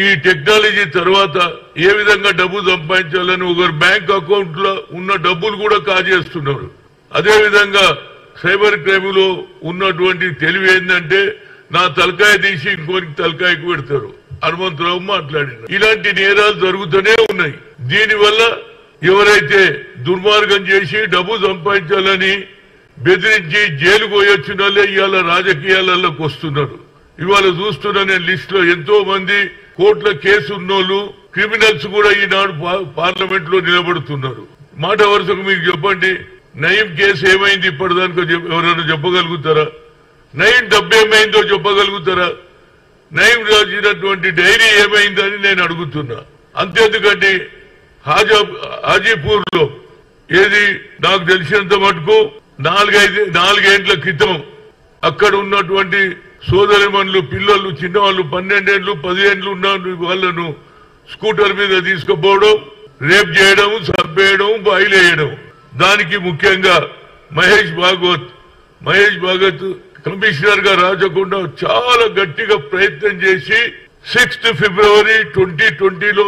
ఈ టెక్నాలజీ తర్వాత ఏ విధంగా డబ్బు సంపాదించాలని ఒకరు బ్యాంక్ అకౌంట్లో ఉన్న డబ్బులు కూడా కాజేస్తున్నారు. అదే విధంగా సైబర్ క్రైమ్లో ఉన్నటువంటి తెలివి ఏంటంటే నా తలకాయ తీసి ఇంకోరికి తలకాయకు పెడతారు. హనుమంతరావు మాట్లాడిన ఇలాంటి నేరాలు జరుగుతూనే ఉన్నాయి. దీనివల్ల ఎవరైతే దుర్మార్గం చేసి డబ్బు సంపాదించాలని బెదిరించి జైలుకు పోయొచ్చిన వాళ్ళే ఇవాళ రాజకీయాలలోకి వస్తున్నారు. ఇవాళ చూస్తున్న నేను లిస్ట్లో ఎంతో మంది కోట్ల కేసు ఉన్నోళ్ళు క్రిమినల్స్ కూడా ఈనాడు పార్లమెంట్లో నిలబడుతున్నారు. మాట వరుసకు మీకు చెప్పండి. నయం కేసు ఏమైంది ఇప్పటిదానికో చెప్- ఎవరైనా చెప్పగలుగుతారా? నయం డబ్బు ఏమైందో చెప్పగలుగుతారా? నయం రాసినటువంటి డైరీ ఏమైందని నేను అడుగుతున్నా. అంతేందుకంటే హాజా హాజీపూర్లో ఏది నాకు తెలిసినంత మటుకు నాలుగైదు నాలుగేండ్ల క్రితం అక్కడ ఉన్నటువంటి సోదరిమణులు పిల్లలు చిన్నవాళ్ళు పన్నెండేళ్ళు పదిహేండ్లు ఉన్న వాళ్ళను స్కూటర్ మీద తీసుకుపోవడం రేప్ చేయడం చంపేయడం బయలేయడం దానికి ముఖ్యంగా మహేష్ భాగవత్. మహేష్ భాగవత్ కమిషనర్గా రాజకుండా చాలా గట్టిగా ప్రయత్నం చేసి సిక్స్త్ ఫిబ్రవరి ట్వంటీ ట్వంటీలో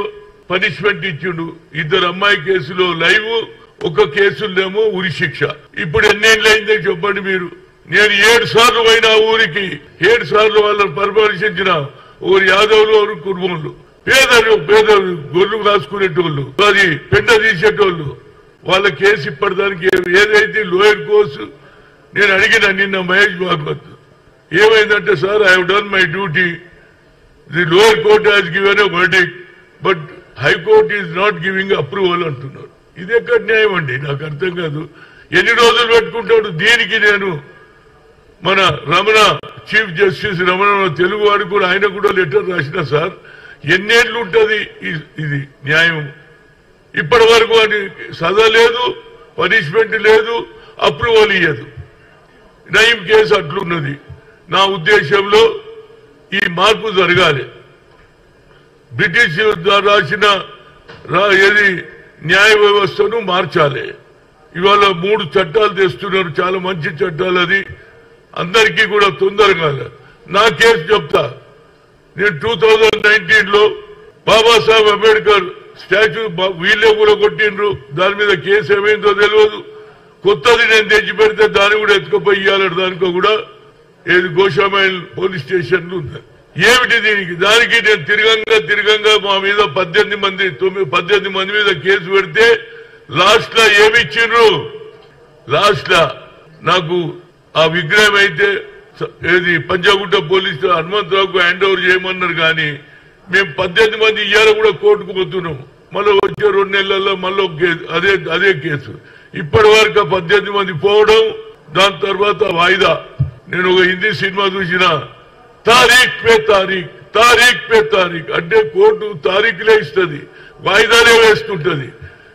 పనిష్మెంట్ ఇచ్చిండు. ఇద్దరు అమ్మాయి కేసులో లైవ్ ఒక కేసులేమో ఉరి శిక్ష. ఇప్పుడు ఎన్నేళ్ళైందో చెప్పండి మీరు. నేను ఏడు సార్లు పోయిన ఊరికి ఏడు సార్లు వాళ్ళని పరిపాలించిన ఊరి యాదవులు వారు కుటుంబంలో. పేదలు పేదలు గొర్రెలు కాసుకునేటోళ్ళు అది పెండ తీసేటోళ్ళు. వాళ్ళ కేసు ఇప్పటిదానికి ఏదైతే లోయర్ కోర్సు నేను అడిగిన నిన్న మహేష్ భాగవత్ ఏమైందంటే sir I done my duty the lower court has given a verdict but high court is not giving approval అంటున్నారు. ఇది ఎక్కడ న్యాయం అండి? నాకు అర్థం కాదు. ఎన్ని రోజులు పెట్టుకుంటాడు? దీనికి నేను మన రమణ చీఫ్ జస్టిస్ రమణ తెలుగు వాడు కూడా ఆయన కూడా లెటర్ రాసిన సార్ ఎన్నేళ్ళు ఉంటది ఇది న్యాయం. ఇప్పటి వరకు అని సదా లేదు పనిష్మెంట్ లేదు అప్రూవల్ ఇయ్యదు. నయం కేసు అట్లున్నది. నా ఉద్దేశంలో ఈ మార్పు జరగాలి. బ్రిటిష్ రాసిన ఏది న్యాయ వ్యవస్థను మార్చాలి. ఇవాళ మూడు చట్టాలు తెస్తున్నారు చాలా మంచి చట్టాలు అది. అందరికీ కూడా తొందరగా నా కేసు చెప్తా. నేను టూ థౌజండ్ నైన్టీన్లో బాబాసాహెబ్ అంబేద్కర్ స్టాచ్యూ వీళ్ళే కూడా కొట్టిండ్రు. దాని మీద కేసు ఏమైందో తెలియదు. కొత్తది నేను తెచ్చి పెడితే దాన్ని కూడా ఎత్తుకుపోయి ఇవ్వాలంటే దానికో కూడా. ఏది గోషామైల్ పోలీస్ స్టేషన్ ఉంది. ఏమిటి దీనికి? దానికి నేను తిరగంగా తిరగంగా మా మీద పద్దెనిమిది మంది తొమ్మిది పద్దెనిమిది మంది మీద కేసు పెడితే లాస్ట్ లా ఏమి ఇచ్చిండ్రు లాస్ట్ లా నాకు ఆ విగ్రహం అయితే ఏది పంజాగుట్ట పోలీసు హనుమంతరావుకు హ్యాండ్ ఓవర్ చేయమన్నారు కానీ మేము పద్దెనిమిది మంది ఇయ్యాల కూడా కోర్టుకు పోతున్నాం. మళ్ళీ వచ్చే రెండు నెలల్లో మళ్ళీ ఒక కేసు అదే అదే కేసు. ఇప్పటి వరకు ఆ పద్దెనిమిది మంది పోవడం దాని తర్వాత వాయిదా. నేను ఒక హిందీ సినిమా చూసిన తారీఖ్ పే తారీఖ్ తారీఖ్ పే తారీఖ్. అంటే కోర్టు తారీఖులే ఇస్తుంది వాయిదాలే వేస్తుంటది.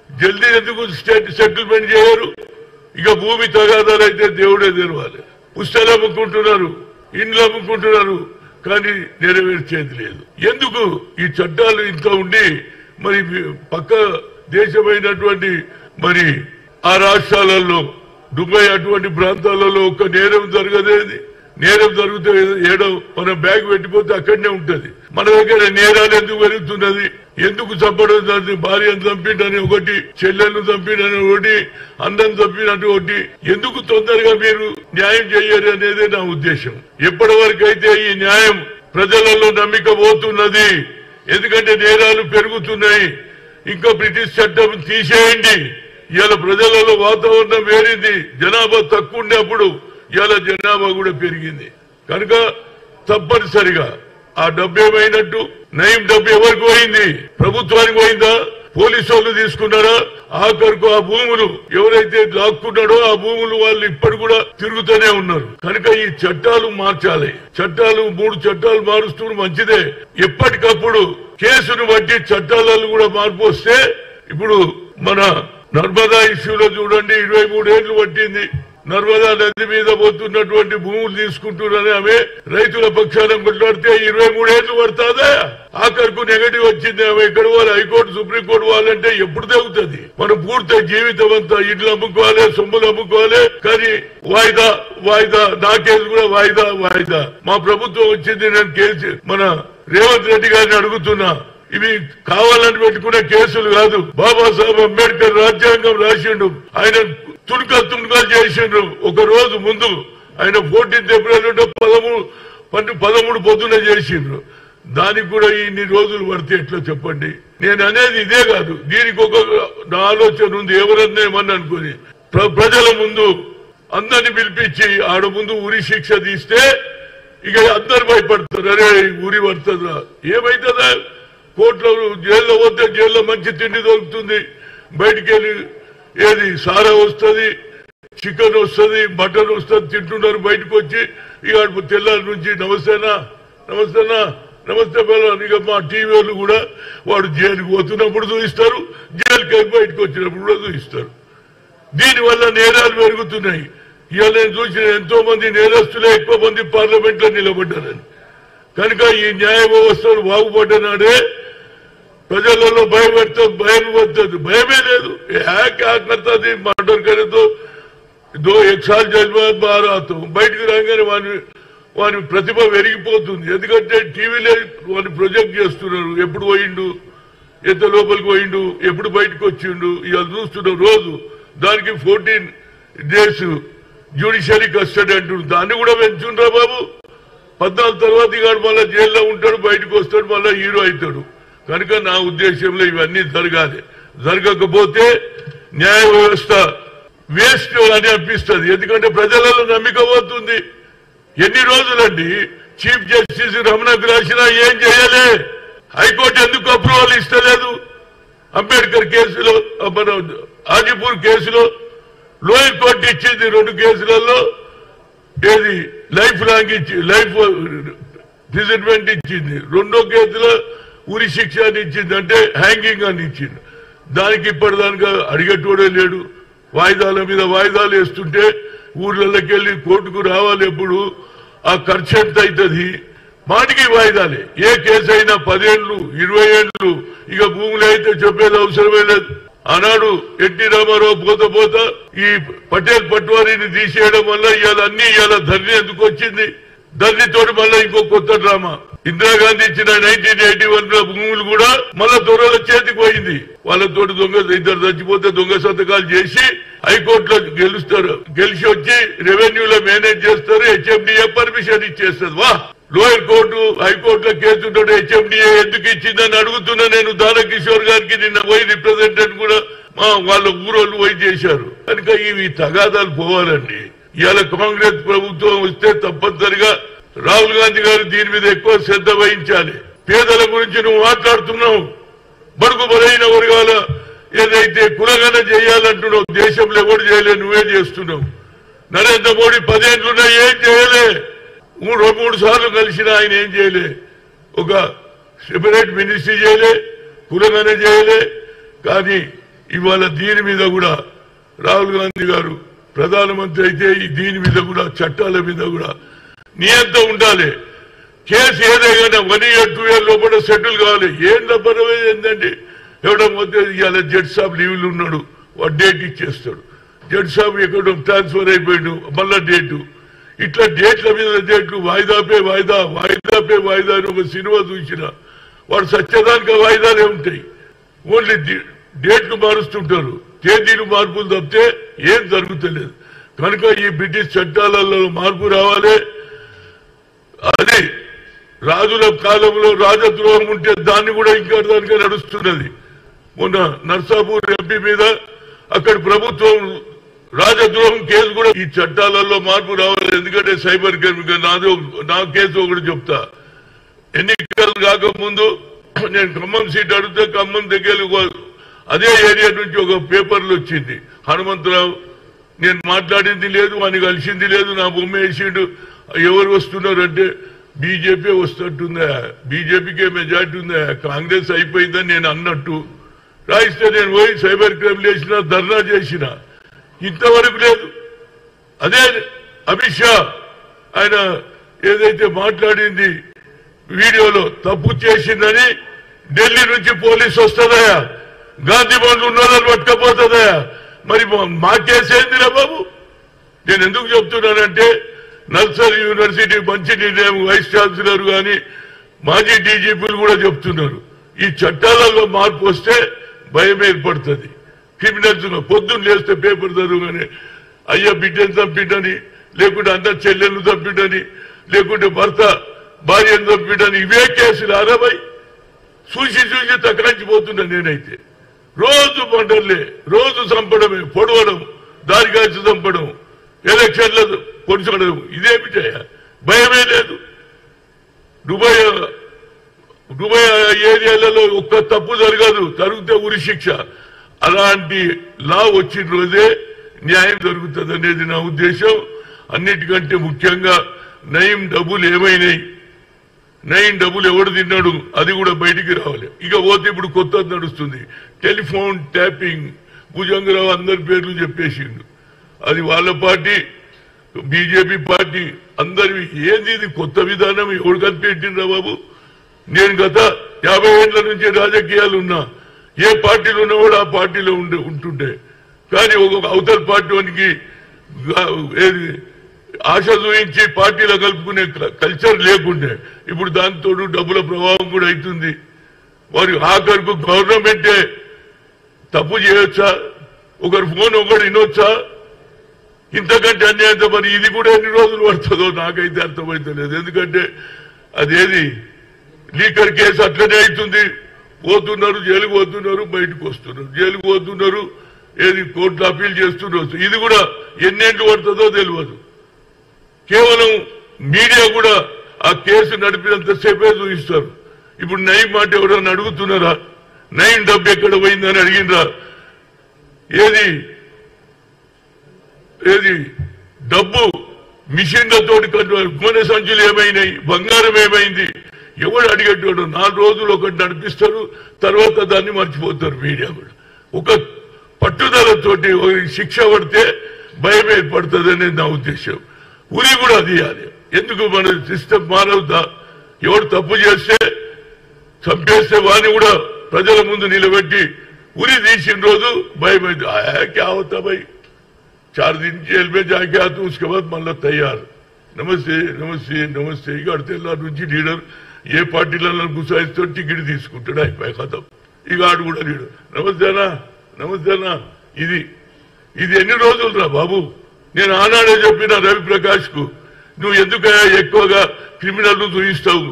జల్దీ ఎందుకు స్టేట్ సెటిల్మెంట్ చేయరు? ఇక భూమి తగాదాలు అయితే దేవుడే తెరవాలి పుస్తలు అమ్ముకుంటున్నారు ఇండ్లు అమ్ముకుంటున్నారు కానీ నెరవేర్చేది లేదు. ఎందుకు? ఈ చట్టాలు ఇంత ఉండి మరి పక్క దేశమైనటువంటి మరి ఆ రాష్ట్రాలలో దుబాయ్ అటువంటి ప్రాంతాలలో ఒక నేరం జరగదేది? నేరం జరిగితే ఏడో మన బ్యాగ్ పెట్టిపోతే అక్కడనే ఉంటది. మన దగ్గర నేరాలు ఎందుకు పెరుగుతున్నది? ఎందుకు చంపడం దాన్ని భార్యను చంపిండని ఒకటి చెల్లెలను చంపిండని ఒకటి అందం చంపినట్టు ఒకటి. ఎందుకు తొందరగా మీరు న్యాయం చేయరు అనేది నా ఉద్దేశం. ఎప్పటి వరకు అయితే ఈ న్యాయం ప్రజలలో నమ్మిక పోతున్నది ఎందుకంటే నేరాలు పెరుగుతున్నాయి ఇంకా బ్రిటిష్ చట్టం తీసేయండి. ఇవాళ ప్రజలలో వాతావరణం వేరింది జనాభా తక్కువ ఉండేప్పుడు ఇవాళ జనాభా కూడా పెరిగింది. కనుక తప్పనిసరిగా ఆ డబ్బు ఏమైనట్టు? నయం డబ్బు ఎవరికి పోయింది? ప్రభుత్వానికి పోయిందా? పోలీసు వాళ్ళు తీసుకున్నారా? ఆఖరుకు ఆ భూములు ఎవరైతే లాక్కున్నాడో ఆ భూములు వాళ్ళు ఇప్పటి కూడా తిరుగుతూనే ఉన్నారు. కనుక ఈ చట్టాలు మార్చాలి. చట్టాలు మూడు చట్టాలు మారుస్తూ మంచిదే. ఎప్పటికప్పుడు కేసును బట్టి చట్టాలలో కూడా మార్పు వస్తే ఇప్పుడు మన నర్మదా ఇష్యూలో చూడండి ఇరవై మూడేళ్ళు పట్టింది. నర్మదా నది మీద పోతున్నటువంటి భూములు తీసుకుంటున్నారని ఆమె రైతుల పక్షాన కొట్లాడితే ఇరవై మూడేళ్ళు పడుతుందా? ఆఖరుకు నెగటివ్ వచ్చింది ఆమె ఎక్కడ వాళ్ళు హైకోర్టు సుప్రీంకోర్టు వాళ్ళంటే ఎప్పుడు తగ్గుతుంది? మనం పూర్తి జీవితం అంతా ఇడ్లు అమ్ముకోవాలి సొమ్ములు అమ్ముకోవాలి. కానీ వాయిదా వాయిదా నా కేసు కూడా వాయిదా వాయిదా. మా ప్రభుత్వం వచ్చింది నేను కేసు మన రేవంత్ రెడ్డి గారిని అడుగుతున్నా. ఇవి కావాలని పెట్టుకునే కేసులు కాదు. బాబాసాహెబ్ అంబేద్కర్ రాజ్యాంగం రాసిండు. ఆయన తుణుకలు తుణుకలు చేసిండ్రు. ఒక రోజు ముందు ఆయన ఫోర్టీన్త్ ఏప్రిల్ పదమూడు పన్ను పదమూడు పొద్దున చేసిండ్రు. దానికి కూడా ఇన్ని రోజులు పడితే ఎట్లా చెప్పండి? నేను అనేది ఇదే కాదు. దీనికి ఒక నా ఆలోచన ఉంది. ఎవరన్నా ఏమన్నా అనుకుని. ప్ర- ప్రజల ముందు అందరిని పిలిపించి ఆడ ముందు ఉరి శిక్ష తీస్తే ఇక అందరు భయపడతారు. అరే ఉరి పడుతుందా? ఏమైతుందా? కోర్టులో జైల్లో పోతే జైల్లో మంచి తిండి దొరుకుతుంది. బయటికి వెళ్ళి ఏది సారా వస్తుంది చికెన్ వస్తుంది మటన్ వస్తుంది తింటున్నారు బయటకు వచ్చి. ఇక తెల్లారి నుంచి నమస్తేనా నమస్తేనా నమస్తే పిల్లలు ఇక మా టీవీలు కూడా వాడు జైలుకి పోతున్నప్పుడు చూపిస్తారు జైలుకి బయటకు వచ్చినప్పుడు కూడా చూపిస్తారు. దీనివల్ల నేరాలు పెరుగుతున్నాయి. ఇవాళ నేను చూసిన ఎంతో మంది నేరస్తులే ఎక్కువ మంది పార్లమెంట్లో నిలబడ్డారని. కనుక ఈ న్యాయ వ్యవస్థలు బాగుపడ్డనాడే ప్రజలలో భయం పడుతుంది భయం పడుతుంది భయమే లేదు. హ్యాక్ ఆకర్తుంది మర్డర్ కరేతో దో ఎక్సాల్ జజ్బాత్ బారాతో బయటకు రాగానే వాని వాని ప్రతిభ పెరిగిపోతుంది ఎందుకంటే టీవీలో వాని ప్రొజెక్ట్ చేస్తున్నారు. ఎప్పుడు పోయిండు? ఎంత లోపలికి పోయిండు? ఎప్పుడు బయటకు వచ్చిండు? ఇవాళ చూస్తున్నాం రోజు. దానికి ఫోర్టీన్ డేస్ జ్యుడిషియరీ కస్టడీ అంటున్నారు. దాన్ని కూడా పెంచుండ్రా బాబు? పద్నాలుగు తర్వాత ఇక మళ్ళీ జైల్లో ఉంటాడు బయటకు వస్తాడు మళ్ళీ హీరో అవుతాడు. కనుక నా ఉద్దేశంలో ఇవన్నీ జరగాలి. జరగకపోతే న్యాయ వ్యవస్థ వేస్ట్ అని అనిపిస్తుంది. ఎందుకంటే ప్రజలలో నమ్మిక పోతుంది. ఎన్ని రోజులండి? చీఫ్ జస్టిస్ రమణకు రాసినా ఏం చేయలే? హైకోర్టు ఎందుకు అప్రూవల్ ఇస్తలేదు? అంబేద్కర్ కేసులో మన ఆదిపూర్ కేసులో లోయర్ కోర్టు ఇచ్చింది రెండు కేసులలో. ఏది? లైఫ్ లాంగ్ ఇచ్చి లైఫ్ ప్రిజర్మెంట్ ఇచ్చింది. రెండో కేసులో ఉరి శిక్ష అని ఇచ్చిందంటే హ్యాంగింగ్ అని ఇచ్చింది దానికి ఇప్పటిదానిగా అడిగేటోడే లేడు. వాయిదాల మీద వాయిదాలు వేస్తుంటే ఊర్లలోకి వెళ్ళి కోర్టుకు రావాలి ఎప్పుడు? ఆ ఖర్చు ఎంత అవుతుంది మాటికి వాయిదాలే. ఏ కేసు అయినా పదేళ్ళు ఇరవై ఏళ్ళు ఇక భూములు అయితే చెప్పేది అవసరమే లేదు. ఆనాడు ఎన్టీ రామారావు పోత పోత ఈ పటేల్ పట్వారీని తీసేయడం వల్ల ఇవాళ అన్ని ఇవాళ ధర్ని ఎందుకు వచ్చింది? ధర్నితోటి మళ్ళీ ఇంకో కొత్త డ్రామా. ఇందిరాగాంధీ ఇచ్చిన నైన్టీన్ ఎయిటీ వన్లో భూములు కూడా మళ్ళా దొరల చేతికి పోయింది. వాళ్ళతోటి దొంగ ఇద్దరు చచ్చిపోతే దొంగ సంతకాలు చేసి హైకోర్టులో గెలుస్తారు. గెలిచి వచ్చి రెవెన్యూలో మేనేజ్ చేస్తారు హెచ్ఎండిఏ పర్మిషన్ ఇచ్చేస్తారు. వా! లోయర్ కోర్టు హైకోర్టులో కేసు ఉంటాడు హెచ్ఎండిఏ ఎందుకు ఇచ్చిందని అడుగుతున్నా నేను దానకిషోర్ గారికి నిన్న పోయి రిప్రజెంటేటివ్ కూడా మా వాళ్ళ ఊరోళ్ళు పోయి చేశారు. కనుక ఇవి తగాదాలు పోవాలండి. ఇవాళ కాంగ్రెస్ ప్రభుత్వం వస్తే తప్పనిసరిగా రాహుల్ గాంధీ గారు దీని మీద ఎక్కువ శ్రద్ధ వహించాలి. పేదల గురించి నువ్వు మాట్లాడుతున్నావు. బడుగు బలైన వర్గాల ఏదైతే కులగన చేయాలంటున్నావు దేశంలో ఎవరు చేయలే నువ్వే చేస్తున్నావు. నరేంద్ర మోడీ పదేంట్లున్నా ఏం చేయలే. మూడు మూడు సార్లు కలిసిన ఆయన ఏం చేయలే. ఒక సెపరేట్ మినిస్ట్రీ చేయలే కులగన చేయలే. కానీ ఇవాళ దీని మీద కూడా రాహుల్ గాంధీ గారు ప్రధానమంత్రి అయితే ఈ దీని మీద కూడా చట్టాల మీద కూడా నియంత్రణ ఉండాలి. కేసు ఏదైనా వన్ ఇయర్ టూ ఇయర్ లోపల సెటిల్ కావాలి. ఏం డబ్బరమే ఏంటంటే ఎవడం పోతే ఇవాళ జడ్ సాబ్ లీవ్లు ఉన్నాడు. వాడు డేట్ ఇచ్చేస్తాడు. జడ్ సాబ్ ఎక్కడో ట్రాన్స్ఫర్ అయిపోయాడు. మళ్ళా డేటు ఇట్లా డేట్ల మీద డేట్లు వాయిదాపే వాయిదా వాయిదాపే వాయిదా అని ఒక సినిమా చూసిన వాడు సత్యదానిక వాయిదాలే ఉంటాయి. ఓన్లీ డేట్లు మారుస్తుంటారు. తేదీలు మార్పులు తప్పితే ఏం జరుగుతలేదు. కనుక ఈ బ్రిటిష్ చట్టాలలో మార్పు రావాలి. రాజుల కాలంలో రాజద్రోహం ఉంటే దాన్ని కూడా ఇంకా దానిగా నడుస్తున్నది. మొన్న నర్సాపూర్ ఎంపీ మీద అక్కడ ప్రభుత్వం రాజద్రోహం కేసు కూడా ఈ చట్టాలలో మార్పు రావాలి. ఎందుకంటే సైబర్ క్రైమ్ నాదో నా కేసు ఒకటి చెప్తా. ఎన్నికలు కాకముందు నేను ఖమ్మం సీట్ అడిగితే ఖమ్మం దగ్గర అదే ఏరియా నుంచి ఒక పేపర్లు వచ్చింది. హనుమంతరావు నేను మాట్లాడింది లేదు వాని కలిసింది లేదు నా బొమ్మ వేసిండు. ఎవరు వస్తున్నారు అంటే బీజేపీ వస్తున్నట్టుందా బీజేపీకే మెజార్టీ ఉందా కాంగ్రెస్ అయిపోయిందని నేను అన్నట్టు. రాయిస్తే నేను పోయి సైబర్ క్రైమ్ చేసిన ధర్నా చేసిన. ఇంతవరకు లేదు. అదే అమిత్ షా ఆయన ఏదైతే మాట్లాడింది వీడియోలో తప్పు చేసిందని ఢిల్లీ నుంచి పోలీసు వస్తుందయా గాంధీ బండ్లు ఉన్న వాళ్ళని పట్టుకపోతుందయా మరి మా- మా బాబు? నేను ఎందుకు చెప్తున్నానంటే నర్సరీ యూనివర్సిటీ మంచి నిర్ణయం వైస్ ఛాన్సలర్ గాని మాజీ డీజీపీలు కూడా చెప్తున్నారు. ఈ చట్టాలలో మార్పు వస్తే భయం ఏర్పడుతుంది. క్రిమినల్స్ పొద్దున్న లేస్తే పేపర్ చదువుగానే అయ్యా బిడ్డను చంపిడని లేకుంటే అంత చెల్లెలు చంపిడని లేకుంటే భర్త భార్యను చంపిడని ఇవే కేసులు అరవై చూసి చూసి తక్కరించిపోతున్నా నేనైతే. రోజు పంటలే రోజు చంపడమే పొడవడం దారి కాల్చి చంపడం. ఎలక్షన్ల కొనసాగడం ఇదేమిటయ్యా భయమే లేదు. దుబాయ్ దుబాయ్ ఏరియాలలో ఒక్క తప్పు జరగదు. జరిగితే ఉరి శిక్ష. అలాంటి లా వచ్చిన రోజే న్యాయం జరుగుతుంది అనేది నా ఉద్దేశం. అన్నిటికంటే ముఖ్యంగా నయం డబ్బులు ఏమైనాయి? నయం డబ్బులు ఎవడు తిన్నాడు? అది కూడా బయటికి రావాలి. ఇక పోతే ఇప్పుడు కొత్తది నడుస్తుంది. Telephone tapping. భుజంగరావు అందరి పేర్లు చెప్పేసిండు. అది వాళ్ళ పార్టీ బీజేపీ పార్టీ. అందరి ఏంది ఇది? కొత్త విధానం ఎవడు కనిపెట్టిండ్రా బాబు? నేను గత యాభై ఏళ్ళ నుంచి రాజకీయాలు ఉన్నా. ఏ పార్టీలో ఉన్నా కూడా ఆ పార్టీలో ఉండే ఉంటుండే. కానీ ఒక అవతల పార్టీ ఏది? ఆశ చూపించి పార్టీలో కలుపుకునే క- కల్చర్ లేకుండే. ఇప్పుడు దాంతో డబ్బుల ప్రభావం కూడా అవుతుంది వారి ఆఖరుకు గవర్నమెంటే తప్పు చేయొచ్చా? ఒకరు ఫోన్ ఒకరు వినొచ్చా? ఇంతకంటే అన్యాయంతో మరి ఇది కూడా ఎన్ని రోజులు పడుతుందో నాకైతే అర్థమైతలేదు. ఎందుకంటే అదేది? లీకర్ కేసు అట్లనే అవుతుంది. పోతున్నారు జైలుకు పోతున్నారు బయటకు వస్తున్నారు. జైలుకు పోతున్నారు ఏది కోర్టు అప్పీల్ చేస్తున్నారు. ఇది కూడా ఎన్నేళ్ళు పడుతుందో తెలియదు. కేవలం మీడియా కూడా ఆ కేసు నడిపినంతసేపే చూపిస్తారు. ఇప్పుడు నయం మాట ఎవరన్నా అడుగుతున్నారా? నయం డబ్బు ఎక్కడ పోయిందని అడిగినరా ఏది? ఏది? డబ్బు మిషన్లతో గోనె సంచులు ఏమైనాయి? బంగారం ఏమైంది? ఎవడు అడిగేటోడు నాలుగు రోజులు ఒకటి నడిపిస్తారు తర్వాత దాన్ని మర్చిపోతారు మీడియా కూడా. ఒక పట్టుదలతోటి శిక్ష పడితే భయం ఏర్పడుతుంది నా ఉద్దేశం. ఉరి కూడా తీయాలి ఎందుకు మన సిస్టమ్ మానవుతా ఎవడు తప్పు చేస్తే చంపేస్తే వాడిని కూడా ప్రజల ముందు నిలబెట్టి ఉరి తీసిన రోజు భయమైంది. ఆయా క్యా భయ్? चार दिन जेल में जाके आते उसके बाद మళ్ళా తయారు నమస్తే నమస్తే నమస్తే ఇక అడితేళ్ళ నుంచి లీడర్ ఏ పార్టీలలో గుసాయిస్తో టికెట్ తీసుకుంటాడు అయిపోయి కథం ఇక ఆడు కూడా లీడర్ నమస్తేనా నమస్తేనా ఇది ఇది ఎన్ని రోజులు రా బాబు నేను ఆనాడే చెప్పిన రవి ప్రకాష్ కు నువ్వు ఎందుకయ్యా ఎక్కువగా క్రిమినల్ చూపిస్తావు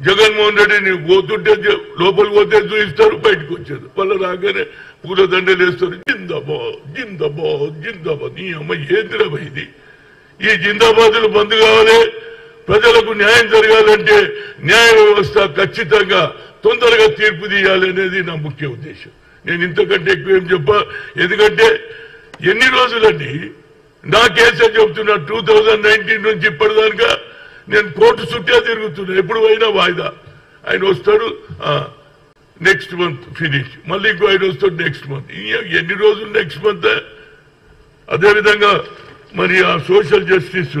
జగన్మోహన్ రెడ్డి నువ్వు పోతుంటే జ- లోపలికి పోతే చూపిస్తారు బయటకు వచ్చేది వాళ్ళ రాగానే పూల దండలు వేస్తారు జిందాబాద్ జిందాబాద్. జిందాబాద్ నీ అమ్మ ఏందిరా ఇది ఈ జిందాబాదులు బంద్ కావాలి. ప్రజలకు న్యాయం జరగాలంటే న్యాయ వ్యవస్థ ఖచ్చితంగా తొందరగా తీర్పు తీయాలి అనేది నా ముఖ్య ఉద్దేశం. నేను ఇంతకంటే ఎక్కువ ఏం చెప్ప? ఎందుకంటే ఎన్ని రోజులండి? నా కేసే చెప్తున్నా టూ థౌజండ్ నైన్టీన్ నుంచి ఇప్పటిదాకా నేను కోర్టు చుట్టే తిరుగుతున్నా. ఎప్పుడు పోయినా వాయిదా. ఆయన వస్తాడు నెక్స్ట్ మంత్ ఫినిష్ మళ్ళీ ఇంకో ఐదు వస్తాడు నెక్స్ట్ మంత్ ఎన్ని రోజులు నెక్స్ట్ మంత్ అదేవిధంగా మరి ఆ సోషల్ జస్టిస్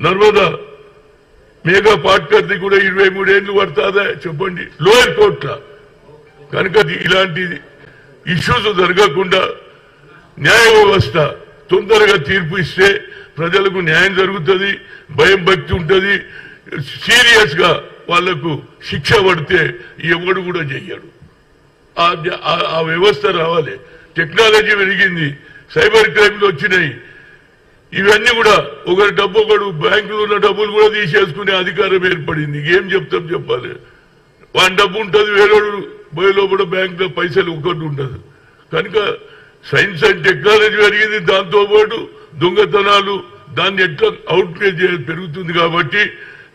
నర్మదా మేఘా పాట్కర్ది కూడా ఇరవై మూడేళ్ళు పడుతుందా? చెప్పండి. లోయర్ కోర్టుల. కనుక ఇలాంటి ఇష్యూస్ జరగకుండా న్యాయ వ్యవస్థ తొందరగా తీర్పు ఇస్తే ప్రజలకు న్యాయం జరుగుతుంది భయం భక్తి ఉంటుంది. సీరియస్గా వాళ్ళకు శిక్ష పడితే ఎవడు కూడా చెయ్యడు. ఆ- వ్యవస్థ రావాలి. టెక్నాలజీ పెరిగింది సైబర్ క్రైమ్లు వచ్చినాయి. ఇవన్నీ కూడా ఒకరి డబ్బు ఒకడు బ్యాంకులో ఉన్న డబ్బులు కూడా తీసేసుకునే అధికారం ఏర్పడింది. ఏం చెప్తాం చెప్పాలి? వాని డబ్బు ఉంటుంది వేరేడు బయలో కూడా బ్యాంకులో పైసలు ఒకటి ఉండదు. కనుక సైన్స్ అండ్ టెక్నాలజీ పెరిగింది దాంతో పాటు దొంగతనాలు దాన్ని ఎట్లా అవుట్ పెరుగుతుంది కాబట్టి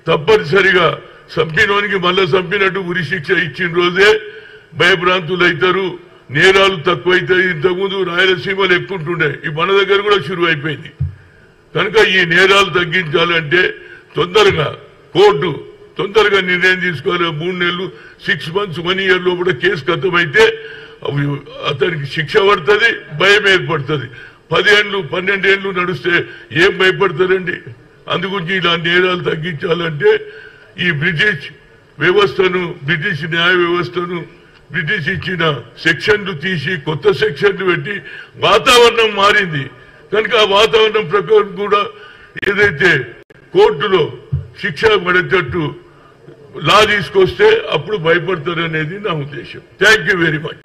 తప్పనిసరిగా చంపినోనికి మళ్ళా చంపినట్టు ఉరి శిక్ష ఇచ్చిన రోజే భయభ్రాంతులు అవుతారు నేరాలు తక్కువైతాయి ఇంతకుముందు రాయలసీమలు ఎక్కుంటుండే. ఈ మన దగ్గర కూడా షురు అయిపోయింది కనుక ఈ నేరాలు తగ్గించాలంటే తొందరగా కోర్టు తొందరగా నిర్ణయం తీసుకోవాలి. మూడు నెలలు సిక్స్ మంత్స్ వన్ ఇయర్ లోపల కేసు ఖతమైతే అతనికి శిక్ష పడుతుంది భయం ఏర్పడుతుంది. పదిహేండ్లు పన్నెండేండ్లు నడిస్తే ఏం భయపడతారండి? అందుగురించి ఇలా నేరాలు తగ్గించాలంటే ఈ బ్రిటిష్ వ్యవస్థను బ్రిటిష్ న్యాయ వ్యవస్థను బ్రిటిష్ ఇచ్చిన సెక్షన్లు తీసి కొత్త సెక్షన్లు పెట్టి వాతావరణం మారింది. కనుక ఆ వాతావరణం ప్రకారం కూడా ఏదైతే కోర్టులో శిక్ష పడేటట్టు లా తీసుకొస్తే అప్పుడు భయపడతారు అనేది నా ఉద్దేశం. Thank you very much